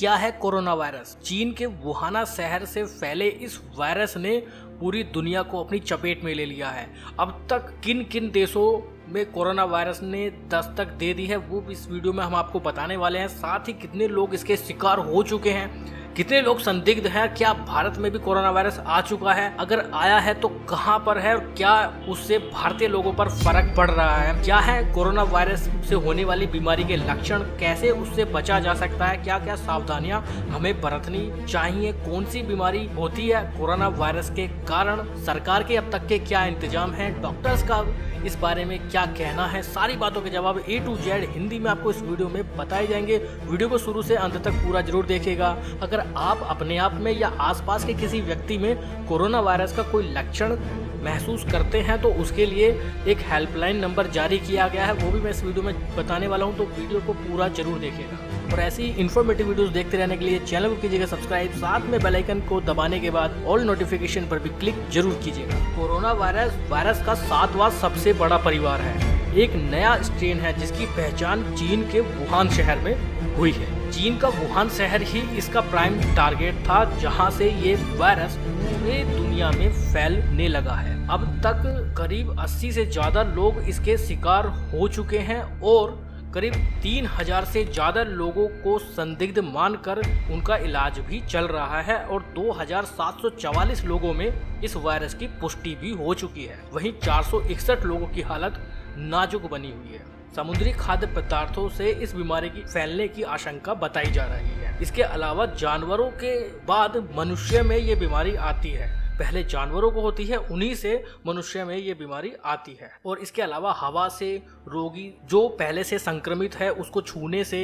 क्या है corona virus? चीन के वुहाना शहर से फैले इस वायरस ने पूरी दुनिया को अपनी चपेट में ले लिया है। अब तक किन किन देशों में कोरोना वायरस ने दस्तक दे दी है, वो इस वीडियो में हम आपको बताने वाले हैं। साथ ही कितने लोग इसके शिकार हो चुके हैं। कितने लोग संदिग्ध हैं? क्या भारत में भी कोरोना वायरस आ चुका है? अगर आया है तो कहाँ पर है? और क्या उससे भारतीय लोगों पर फ़र्क पड़ रहा है? क्या है कोरोना वायरस से होने वाली बीमारी के लक्षण? कैसे उससे बचा जा सकता है? क्या क्या सावधानियाँ हमें बरतनी चाहिए? कौन सी बीमारी होती है कोरोना वायरस के कारण? सरकार के अब तक के क्या इंतज़ाम है? डॉक्टर्स का इस बारे में क्या कहना है? सारी बातों के जवाब ए टू जेड हिंदी में आपको इस वीडियो में बताए जाएँगे। वीडियो को शुरू से अंत तक पूरा ज़रूर देखेगा अगर आप अपने आप में या आसपास के किसी व्यक्ति में कोरोना वायरस का कोई लक्षण महसूस करते हैं तो उसके लिए एक हेल्पलाइन नंबर जारी किया गया है। वो भी मैं इस वीडियो में बताने वाला हूँ तो वीडियो को पूरा ज़रूर देखेगा और ऐसी इन्फॉर्मेटिव वीडियोस देखते रहने के लिए चैनल को कीजिएगा सब्सक्राइब साथ में बेल आइकन को दबाने के बाद ऑल नोटिफिकेशन पर भी क्लिक ज़रूर कीजिएगा। कोरोना वायरस वायरस का सातवां सबसे बड़ा परिवार है। एक नया स्ट्रेन है, जिसकी पहचान चीन के वुहान शहर में हुई है। चीन का वुहान शहर ही इसका प्राइम टारगेट था जहाँ से ये वायरस पूरे दुनिया में फैलने लगा है। अब तक करीब 80 से ज़्यादा लोग इसके शिकार हो चुके हैं और करीब तीन हज़ार से ज़्यादा लोगों को संदिग्ध मानकर उनका इलाज भी चल रहा है और 2,744 लोगों में इस वायरस की पुष्टि भी हो चुकी है। वहीं चार सौ इकसठ लोगों की हालत नाजुक बनी हुई है। समुद्री खाद्य पदार्थों से इस बीमारी की फैलने की आशंका बताई जा रही है। इसके अलावा जानवरों के बाद मनुष्य में ये बीमारी आती है। पहले जानवरों को होती है, उन्हीं से मनुष्य में ये बीमारी आती है। और इसके अलावा हवा से रोगी जो पहले से संक्रमित है, उसको छूने से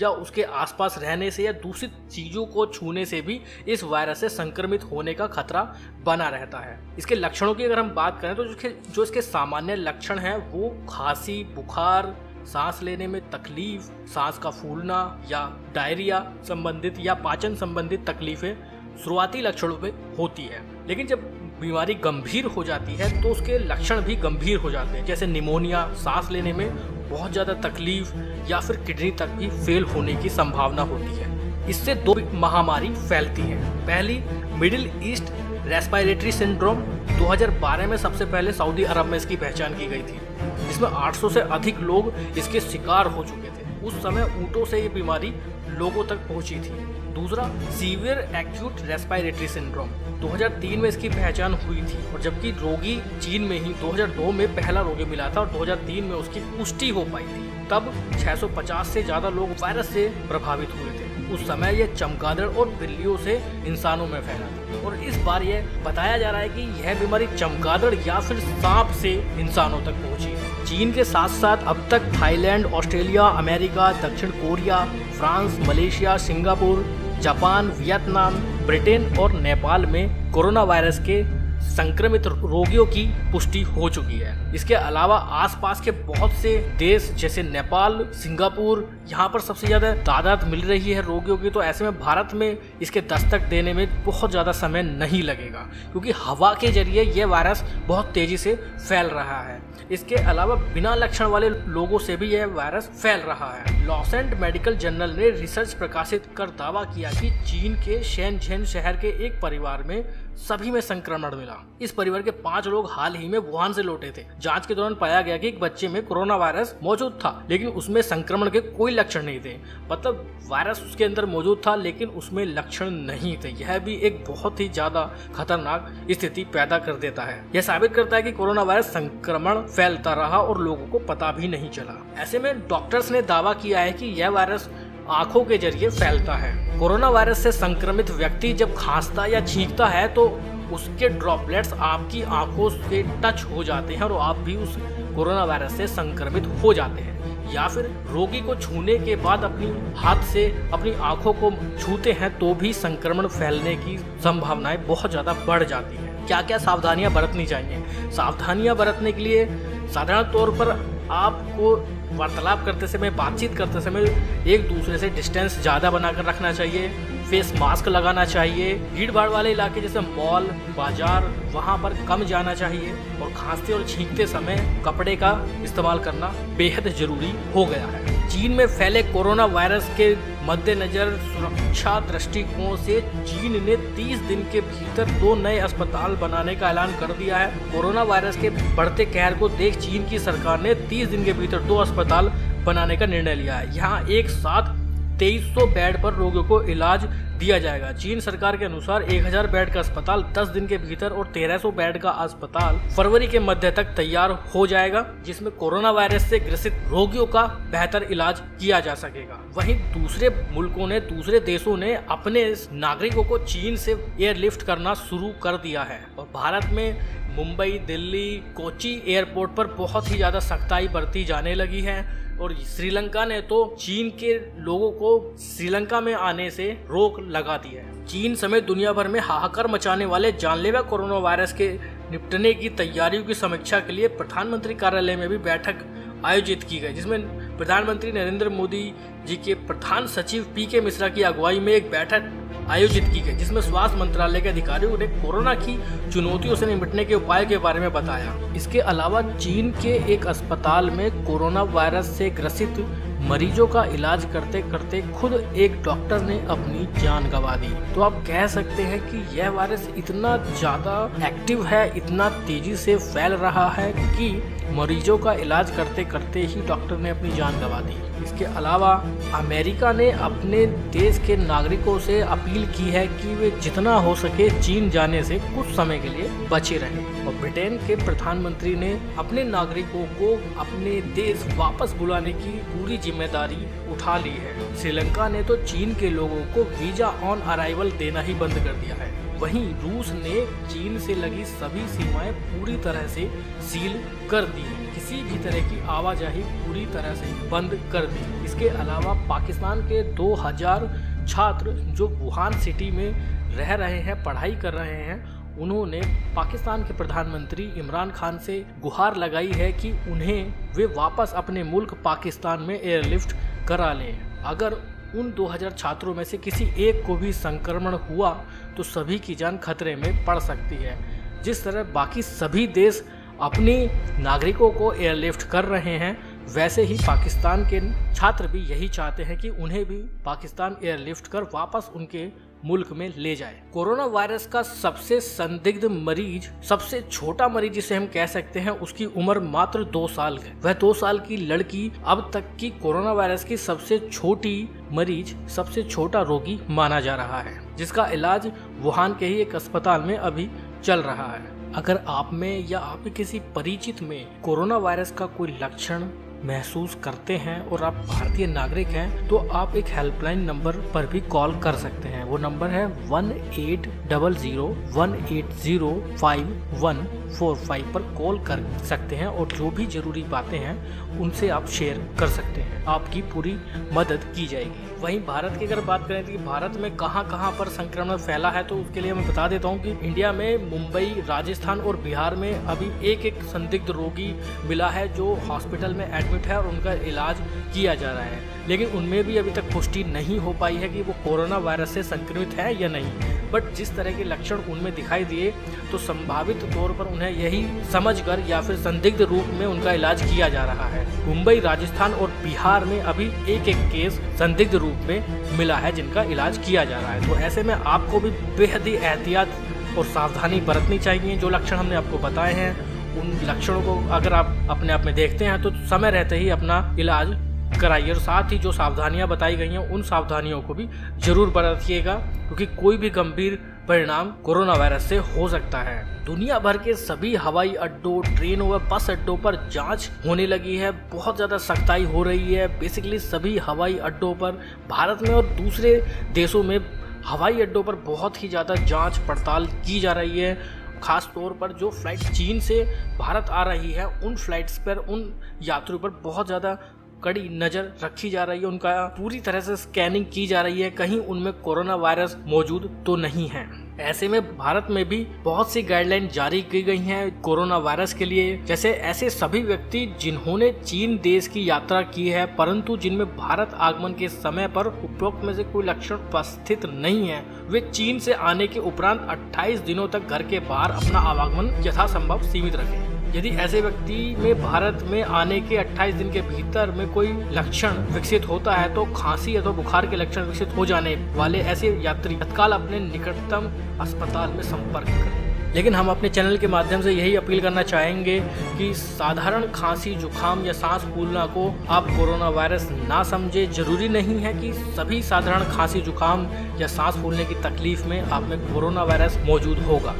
या उसके आसपास रहने से या दूसरी चीज़ों को छूने से भी इस वायरस से संक्रमित होने का खतरा बना रहता है। इसके लक्षणों की अगर हम बात करें तो जो इसके सामान्य लक्षण हैं, वो खांसी, बुखार, सांस लेने में तकलीफ़, सांस का फूलना या डायरिया संबंधित या पाचन संबंधित तकलीफें शुरुआती लक्षणों में होती है। लेकिन जब बीमारी गंभीर हो जाती है तो उसके लक्षण भी गंभीर हो जाते हैं। जैसे निमोनिया, सांस लेने में बहुत ज़्यादा तकलीफ़ या फिर किडनी तक भी फेल होने की संभावना होती है। इससे दो महामारी फैलती है। पहली, मिडिल ईस्ट रेस्पायरेटरी सिंड्रोम। 2012 में सबसे पहले सऊदी अरब में इसकी पहचान की गई थी। जिसमें 800 से अधिक लोग इसके शिकार हो चुके थे। उस समय ऊँटों से ये बीमारी लोगों तक पहुँची थी। दूसरा, सीवियर एक्यूट रेस्पायरेटरी सिंड्रोम। 2003 में इसकी पहचान हुई थी और जबकि रोगी चीन में ही 2002 में पहला रोगी मिला था और 2003 में उसकी पुष्टि हो पाई थी। तब 650 से ज़्यादा लोग वायरस से प्रभावित हुए थे। उस समय यह चमगादड़ और बिल्लियों से इंसानों में फैला था। और इस बार यह बताया जा रहा है कि यह बीमारी चमगादड़ या फिर सांप से इंसानों तक पहुँची है चीन के साथ साथ अब तक थाईलैंड, ऑस्ट्रेलिया, अमेरिका, दक्षिण Korea, France, Malaysia, Singapore, Japan, Vietnam, Britain और नेपाल में कोरोना वायरस के संक्रमित रोगियों की पुष्टि हो चुकी है। इसके अलावा आसपास के बहुत से देश, जैसे नेपाल, सिंगापुर, यहाँ पर सबसे ज़्यादा तादाद मिल रही है रोगियों की तो ऐसे में भारत में इसके दस्तक देने में बहुत ज़्यादा समय नहीं लगेगा, क्योंकि हवा के ज़रिए यह वायरस बहुत तेज़ी से फैल रहा है। इसके अलावा बिना लक्षण वाले लोगों से भी यह वायरस फैल रहा है। लॉसेंट मेडिकल जर्नल ने रिसर्च प्रकाशित कर दावा किया कि चीन के शेनझेन शहर के एक परिवार में सभी में संक्रमण मिला। इस परिवार के पाँच लोग हाल ही में वुहान से लौटे थे। जाँच के दौरान पाया गया कि एक बच्चे में कोरोना वायरस मौजूद था, लेकिन उसमें संक्रमण के कोई लक्षण नहीं थे। मतलब वायरस उसके अंदर मौजूद था, लेकिन उसमें लक्षण नहीं थे। यह भी एक बहुत ही ज़्यादा खतरनाक स्थिति पैदा कर देता है। यह साबित करता है की कोरोना वायरस संक्रमण फैलता रहा और लोगों को पता भी नहीं चला। ऐसे में डॉक्टर्स ने दावा किया है कि यह वायरस आँखों के ज़रिए फैलता है। कोरोना वायरस से संक्रमित व्यक्ति जब खांसता या छींकता है तो उसके ड्रॉपलेट्स आपकी आँखों से टच हो जाते हैं और आप भी उस कोरोना वायरस से संक्रमित हो जाते हैं। या फिर रोगी को छूने के बाद अपनी हाथ से अपनी आँखों को छूते हैं तो भी संक्रमण फैलने की संभावनाएँ बहुत ज़्यादा बढ़ जाती है। क्या क्या सावधानियाँ बरतनी चाहिए? सावधानियाँ बरतने के लिए साधारण तौर पर आपको वार्तालाप करते समय, बातचीत करते समय एक दूसरे से डिस्टेंस ज़्यादा बनाकर रखना चाहिए फेस मास्क लगाना चाहिए। भीड़ भाड़ वाले इलाके जैसे मॉल बाज़ार, वहाँ पर कम जाना चाहिए और खांसते और छींकते समय कपड़े का इस्तेमाल करना बेहद ज़रूरी हो गया है। चीन में फैले कोरोना वायरस के मद्देनजर सुरक्षा दृष्टिकोण से चीन ने 30 दिन के भीतर दो नए अस्पताल बनाने का ऐलान कर दिया है। कोरोना वायरस के बढ़ते कहर को देख चीन की सरकार ने 30 दिन के भीतर दो अस्पताल बनाने का निर्णय लिया है। यहाँ एक साथ 2300 बेड पर रोगियों को इलाज दिया जाएगा। चीन सरकार के अनुसार 1000 बेड का अस्पताल 10 दिन के भीतर और 1300 बेड का अस्पताल फरवरी के मध्य तक तैयार हो जाएगा, जिसमें कोरोना वायरस से ग्रसित रोगियों का बेहतर इलाज किया जा सकेगा। वहीं दूसरे मुल्कों ने, दूसरे देशों ने अपने नागरिकों को चीन से एयरलिफ्ट करना शुरू कर दिया है। और भारत में मुंबई, दिल्ली, कोची एयरपोर्ट पर बहुत ही ज़्यादा सख्ताई बरती जाने लगी है। और श्रीलंका ने तो चीन के लोगों को श्रीलंका में आने से रोक लगा दी है। चीन समेत दुनिया भर में हाहाकार मचाने वाले जानलेवा कोरोना वायरस के निपटने की तैयारियों की समीक्षा के लिए प्रधानमंत्री कार्यालय में भी बैठक आयोजित की गई, जिसमें प्रधानमंत्री नरेंद्र मोदी जी के प्रधान सचिव पी के मिश्रा की अगुवाई में एक बैठक आयोजित की गई, जिसमें स्वास्थ्य मंत्रालय के अधिकारियों ने कोरोना की चुनौतियों से निपटने के उपाय के बारे में बताया। इसके अलावा चीन के एक अस्पताल में कोरोना वायरस से ग्रसित मरीजों का इलाज करते करते खुद एक डॉक्टर ने अपनी जान गंवा दी। तो आप कह सकते हैं कि यह वायरस इतना ज़्यादा एक्टिव है, इतना तेज़ी से फैल रहा है कि मरीजों का इलाज करते करते ही डॉक्टर ने अपनी जान गंवा दी। इसके अलावा अमेरिका ने अपने देश के नागरिकों से अपील की है कि वे जितना हो सके चीन जाने से कुछ समय के लिए बचे रहें। और ब्रिटेन के प्रधानमंत्री ने अपने नागरिकों को अपने देश वापस बुलाने की पूरी ज़िम्मेदारी उठा ली है। श्रीलंका ने तो चीन के लोगों को वीज़ा ऑन अराइवल देना ही बंद कर दिया है। वहीं रूस ने चीन से लगी सभी सीमाएँ पूरी तरह से सील कर दी किसी भी तरह की आवाजाही पूरी तरह से बंद कर दी। इसके अलावा पाकिस्तान के 2000 छात्र जो वुहान सिटी में रह रहे हैं, पढ़ाई कर रहे हैं उन्होंने पाकिस्तान के प्रधानमंत्री इमरान खान से गुहार लगाई है कि उन्हें वे वापस अपने मुल्क पाकिस्तान में एयरलिफ्ट करा लें। अगर उन 2000 छात्रों में से किसी एक को भी संक्रमण हुआ तो सभी की जान खतरे में पड़ सकती है। जिस तरह बाकी सभी देश अपने नागरिकों को एयरलिफ्ट कर रहे हैं, वैसे ही पाकिस्तान के छात्र भी यही चाहते हैं कि उन्हें भी पाकिस्तान एयरलिफ्ट कर वापस उनके मुल्क में ले जाए। कोरोना वायरस का सबसे संदिग्ध मरीज़, सबसे छोटा मरीज़ जिसे हम कह सकते हैं, उसकी उम्र मात्र दो साल है। वह दो साल की लड़की अब तक की कोरोना वायरस की सबसे छोटी मरीज़, सबसे छोटा रोगी माना जा रहा है, जिसका इलाज वुहान के ही एक अस्पताल में अभी चल रहा है। अगर आप में या आपके किसी परिचित में कोरोना वायरस का कोई लक्षण महसूस करते हैं और आप भारतीय नागरिक हैं तो आप एक हेल्पलाइन नंबर पर भी कॉल कर सकते हैं। वो नंबर है one eight double zero one eight zero five one four five पर कॉल कर सकते हैं और जो भी ज़रूरी बातें हैं, उनसे आप शेयर कर सकते हैं। आपकी पूरी मदद की जाएगी। वहीं भारत की अगर बात करें तो भारत में कहाँ कहाँ पर संक्रमण फैला है तो उसके लिए मैं बता देता हूँ कि इंडिया में, मुंबई, राजस्थान और बिहार में अभी एक एक संदिग्ध रोगी मिला है जो हॉस्पिटल में एडमिट है और उनका इलाज किया जा रहा है। लेकिन उनमें भी अभी तक पुष्टि नहीं हो पाई है कि वो कोरोना वायरस से संक्रमित है या नहीं। बट जिस तरह के लक्षण उनमें दिखाई दिए तो संभावित तौर पर उन्हें यही समझकर या फिर संदिग्ध रूप में उनका इलाज किया जा रहा है। मुंबई, राजस्थान और बिहार में अभी एक एक केस संदिग्ध रूप में मिला है जिनका इलाज किया जा रहा है। तो ऐसे में आपको भी बेहद ही एहतियात और सावधानी बरतनी चाहिए, जो लक्षण हमने आपको बताए हैं। उन लक्षणों को अगर आप अपने आप में देखते हैं तो समय रहते ही अपना इलाज कराइए। और साथ ही जो सावधानियाँ बताई गई हैं, उन सावधानियों को भी ज़रूर बरतिएगा, क्योंकि कोई भी गंभीर परिणाम कोरोना वायरस से हो सकता है। दुनिया भर के सभी हवाई अड्डों, ट्रेनों व बस अड्डों पर जाँच होने लगी है। बहुत ज़्यादा सख्ताई हो रही है। बेसिकली सभी हवाई अड्डों पर, भारत में और दूसरे देशों में हवाई अड्डों पर बहुत ही ज़्यादा जाँच पड़ताल की जा रही है। खास तौर पर जो फ़्लाइट चीन से भारत आ रही है, उन फ्लाइट्स पर, उन यात्रियों पर बहुत ज़्यादा कड़ी नज़र रखी जा रही है। उनका पूरी तरह से स्कैनिंग की जा रही है। कहीं उनमें कोरोना वायरस मौजूद तो नहीं है। ऐसे में भारत में भी बहुत सी गाइडलाइन जारी की गई हैं कोरोना वायरस के लिए। जैसे ऐसे सभी व्यक्ति जिन्होंने चीन देश की यात्रा की है, परंतु जिनमें भारत आगमन के समय पर उपरोक्त में से कोई लक्षण उपस्थित नहीं है, वे चीन से आने के उपरांत 28 दिनों तक घर के बाहर अपना आवागमन यथासंभव सीमित रखें। यदि ऐसे व्यक्ति में भारत में आने के 28 दिन के भीतर में कोई लक्षण विकसित होता है तो खांसी अथवा बुखार के लक्षण विकसित हो जाने वाले ऐसे यात्री तत्काल अपने निकटतम अस्पताल में संपर्क करें। लेकिन हम अपने चैनल के माध्यम से यही अपील करना चाहेंगे कि साधारण खांसी, जुकाम या सांस फूलना को आप कोरोना वायरस ना समझे। ज़रूरी नहीं है कि सभी साधारण खांसी, जुकाम या सांस फूलने की तकलीफ़ में आप में कोरोना वायरस मौजूद होगा।